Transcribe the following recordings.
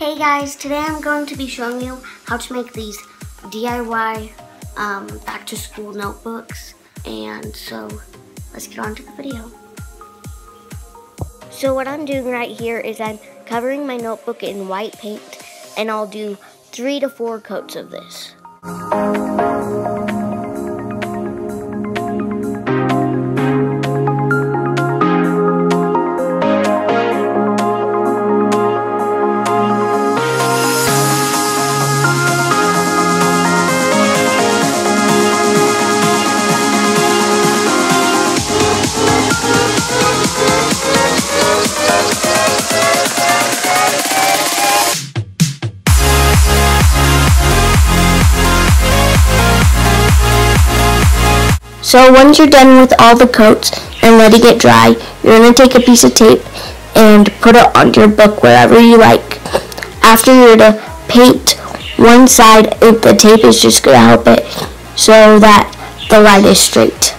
guys, today I'm going to be showing you how to make these DIY um, back to school notebooks. And so let's get on to the video. So what I'm doing right here is I'm covering my notebook in white paint and I'll do three to four coats of this. So once you're done with all the coats and letting it dry, you're going to take a piece of tape and put it on your book wherever you like. After you're to paint one side, the tape is just going to help it so that the line is straight.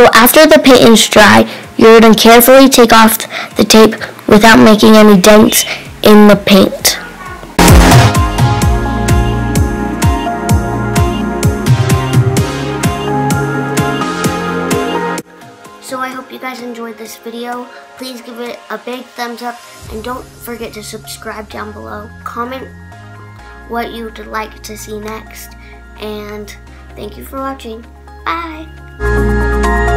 So after the paint is dry, you're going to carefully take off the tape without making any dents in the paint. So I hope you guys enjoyed this video. Please give it a big thumbs up and don't forget to subscribe down below. Comment what you'd like to see next and thank you for watching. Bye!